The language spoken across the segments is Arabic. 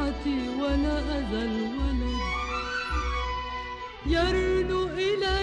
أرجوحتي ولا أزل ولد. يرنو إلي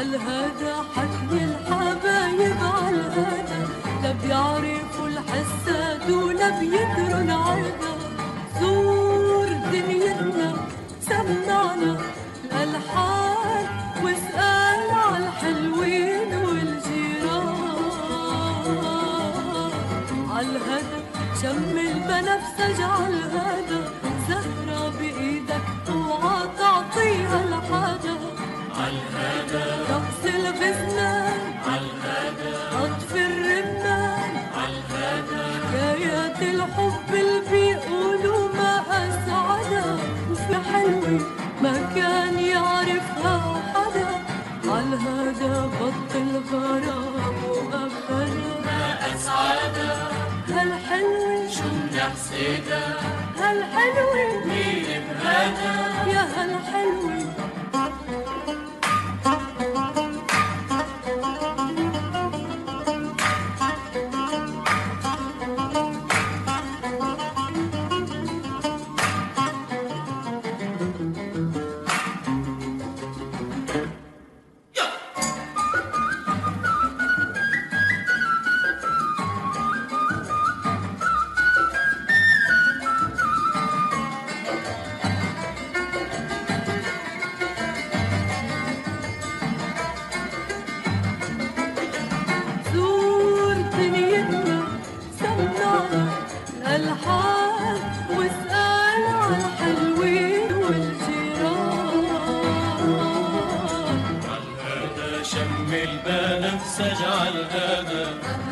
عالهدى حكي الحبايب عالهدى لا بيعرفوا الحساد ولا بيدروا العدا زور دنيتنا سمعنا الألحان. واسأل عالحلوين والجيران. عالهدى شم البنفسج عالهدى زهرة بإيدك اوعى تعطيها لحدا رقص الغزلان عطف الرمان حكايات الحب اللي بيقولوا ما أسعدها وفي حلوة ما كان يعرفها حدا. عالهدى بطل غرام وأبدا ما أسعدها هالحلوة شو بنحسدها هالحلوة مين بهدى يا هالحلوة seccadede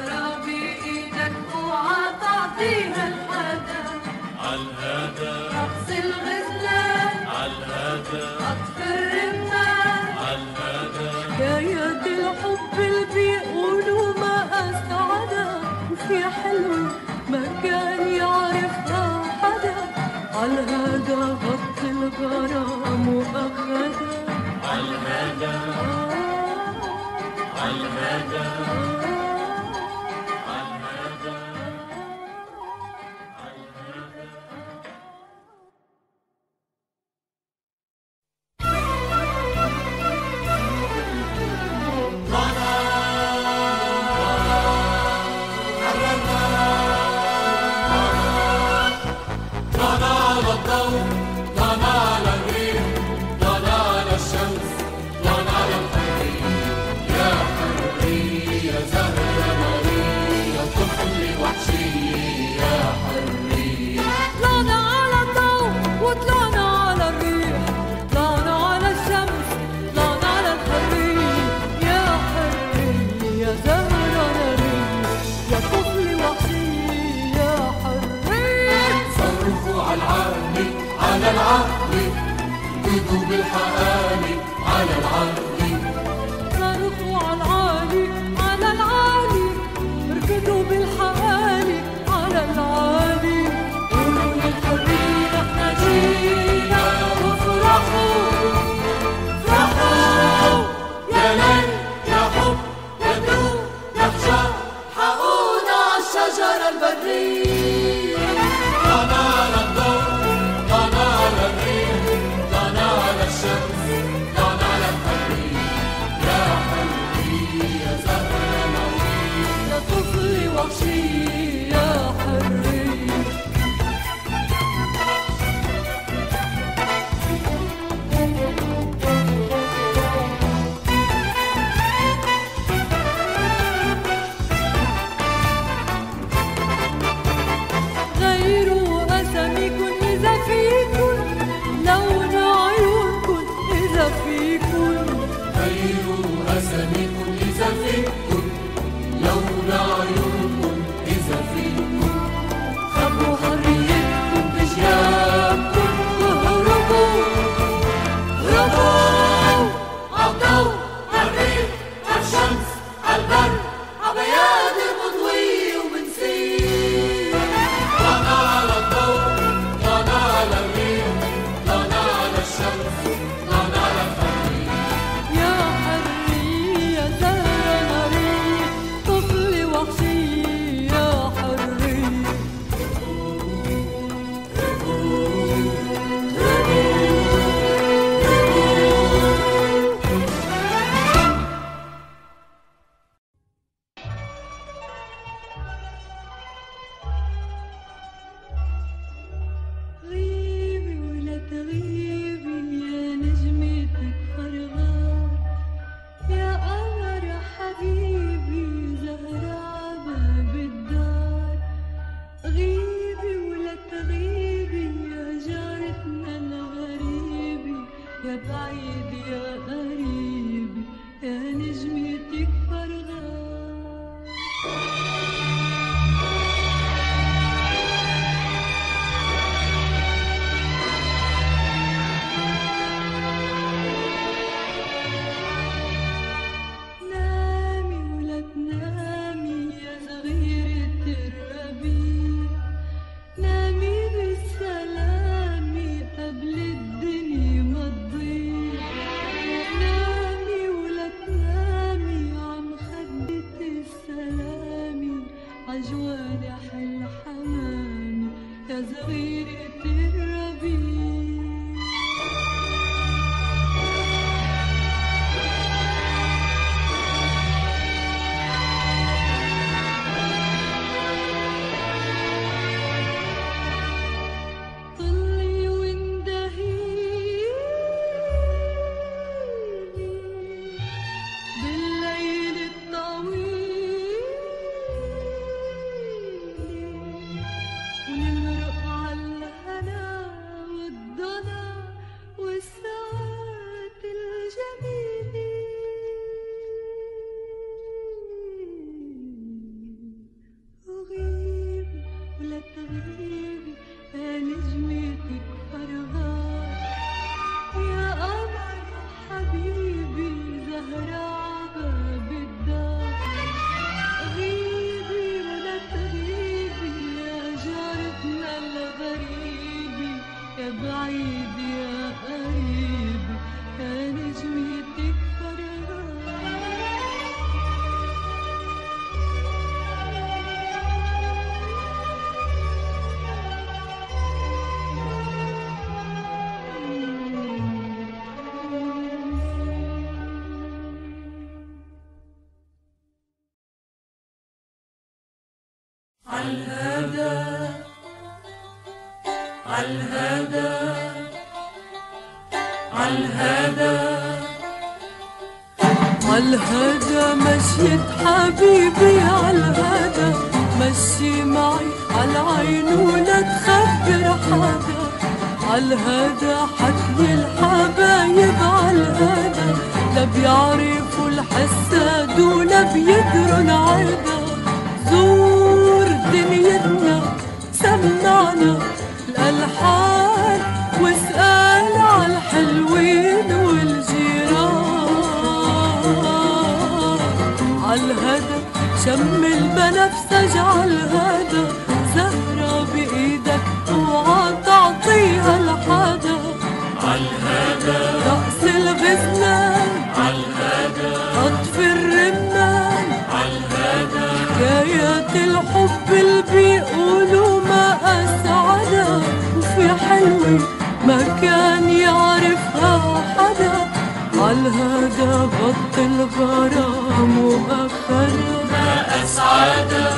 سعادة بطل غرام وأفكارها أسعادة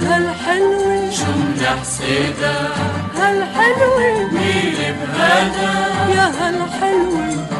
هالحلوة جملة حسيدة هالحلوة مين بهذا؟ يا هالحلوة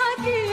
की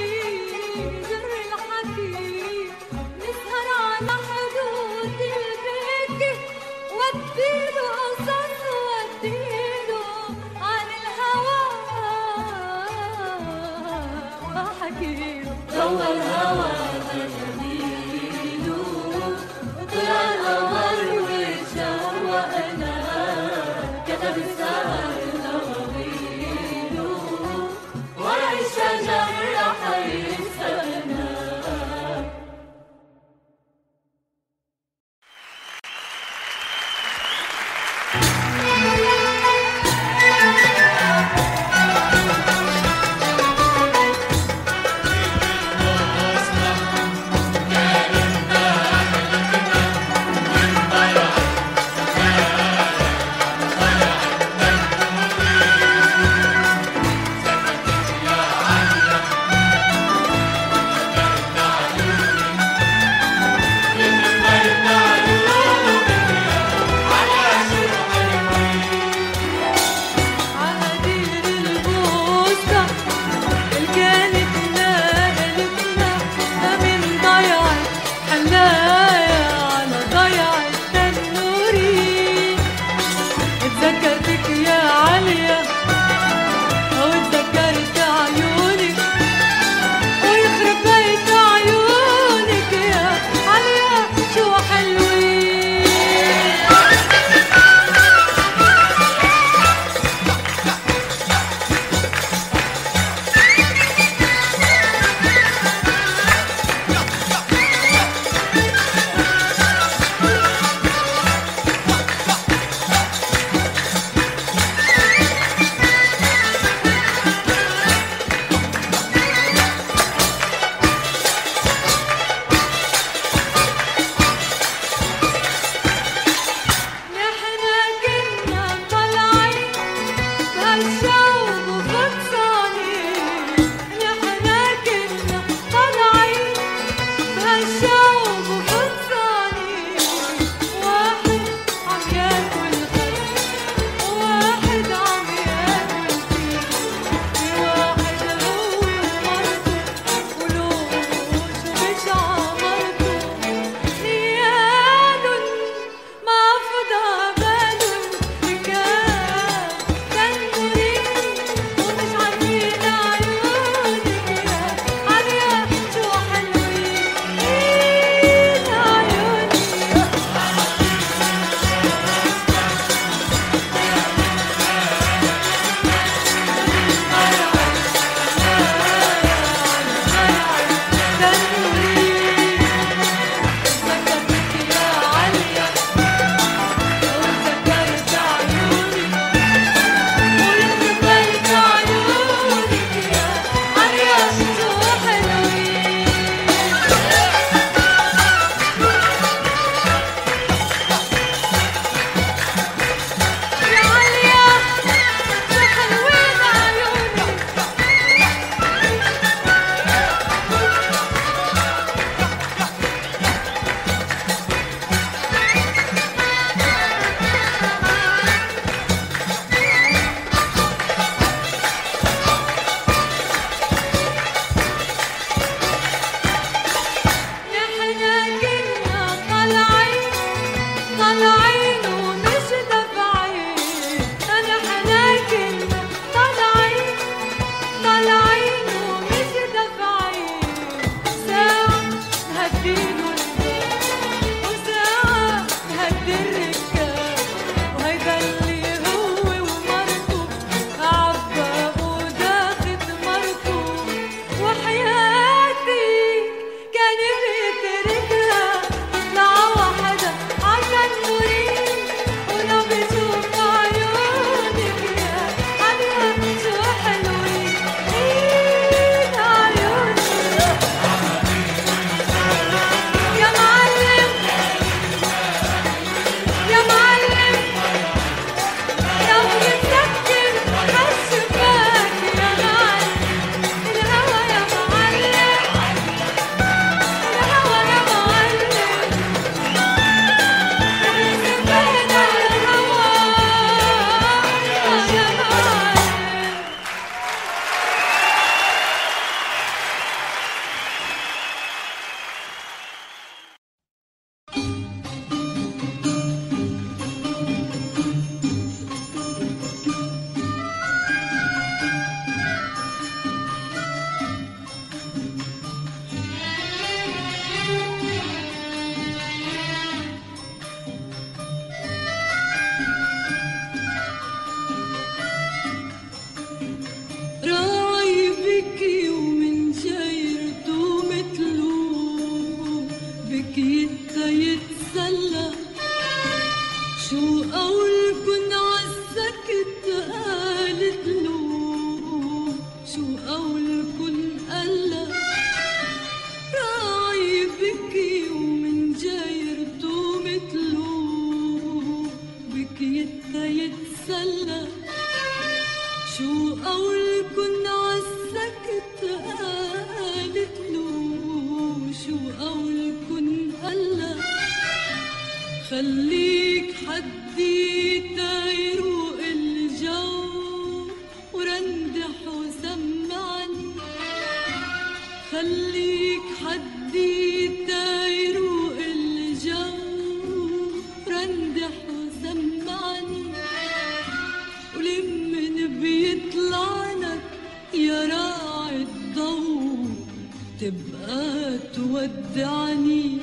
تبقى تودعني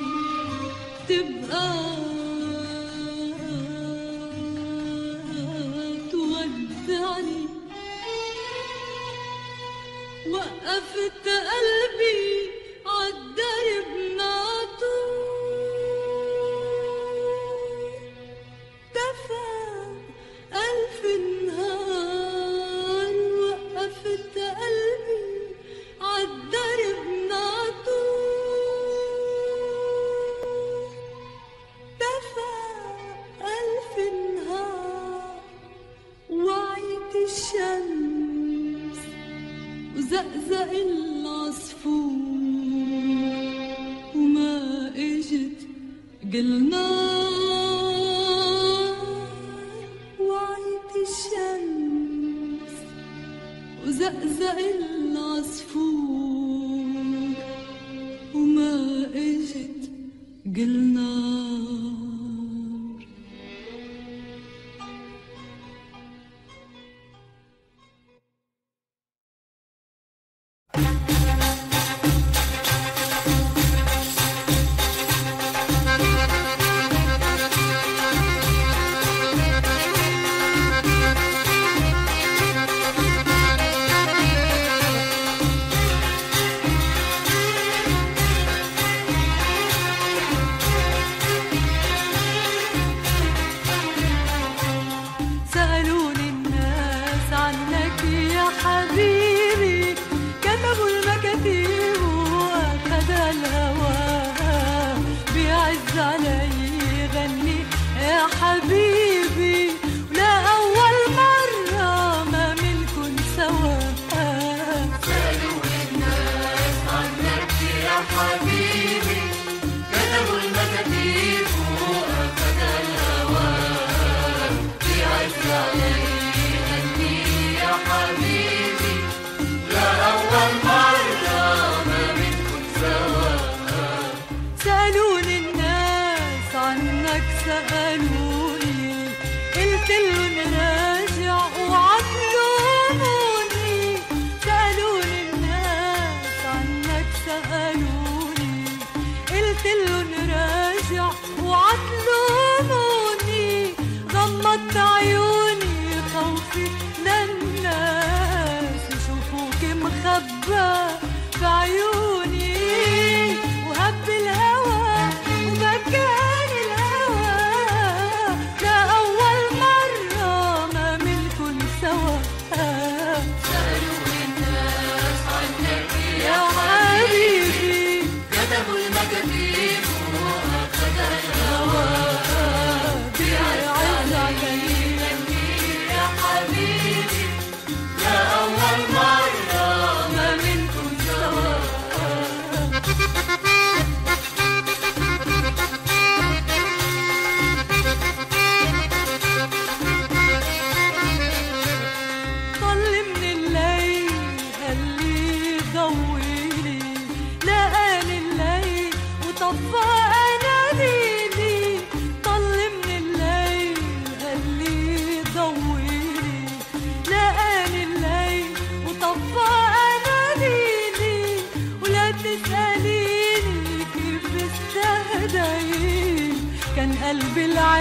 تبقى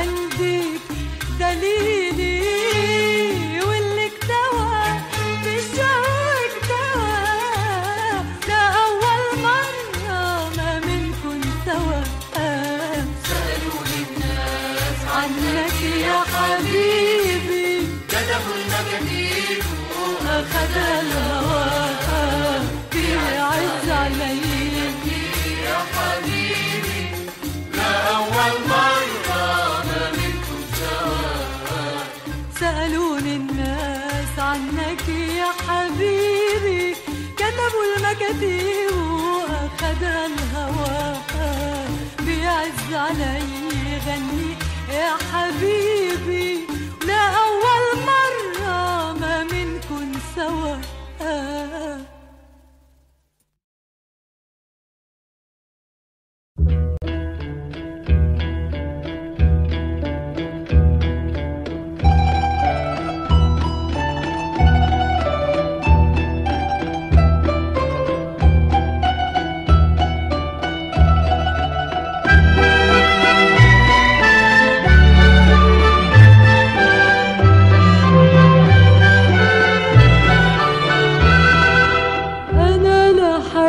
one.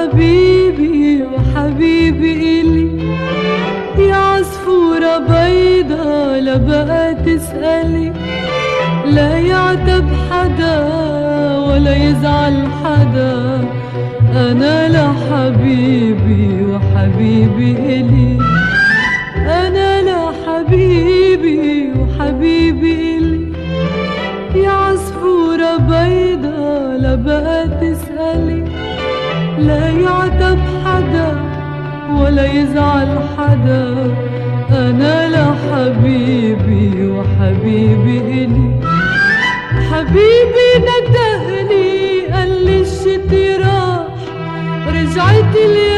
حبيبي وحبيبي إلي يا عصفورة بيضة لا بقى تسألي لا يعتب حدا ولا يزعل حدا. أنا لحبيبي وحبيبي إلي. أنا لحبيبي لا يعتب حدا ولا يزعل حدا. أنا لحبيبي وحبيبي إلي. حبيبي ندهني قال لي الشتي راح رجعت لي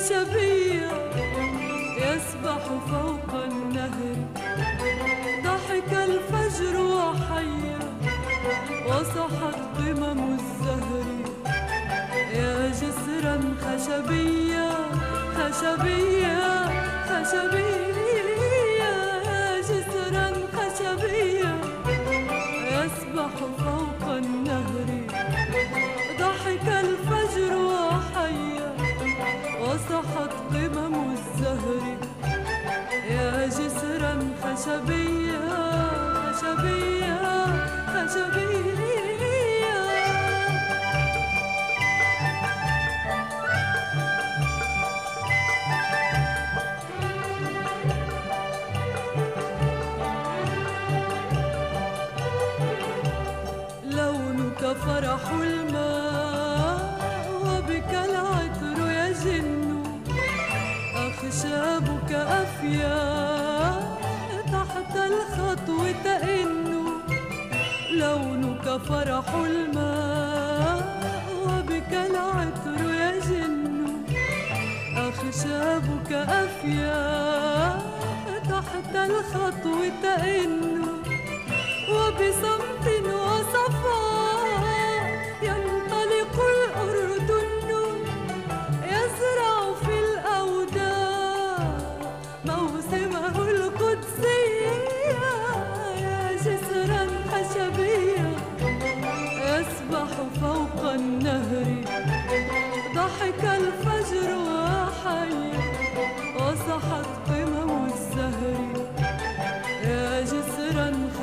خشبية يسبح فوق النهر. ضحك الفجر وحيا وصحت قمم الزهر. يا جسرا خشبية خشبية خشبية يا جسرا خشبية خشبية خشبية لونك فرح الماء. أخشابك أفيا تحت الخطو تئن لونك فرح الماء وبك العطر يجن أخشابك أفيا تحت الخطو تئن وبصمت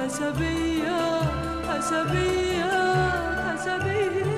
جسرا خشبية خشبية خشبية